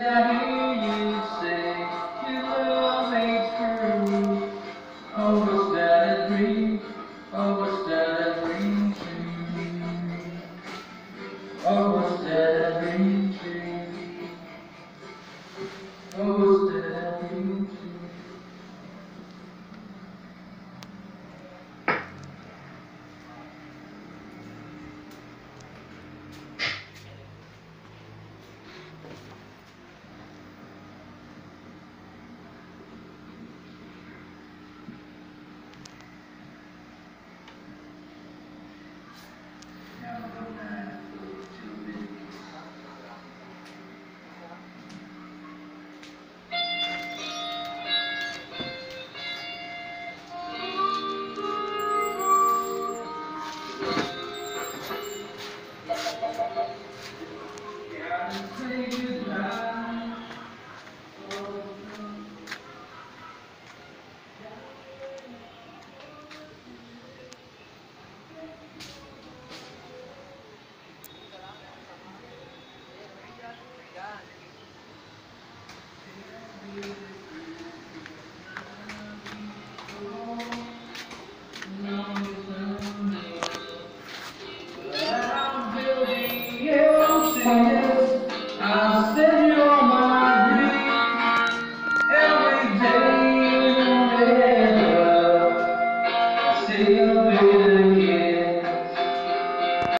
Oh, was that dream? Oh, was that will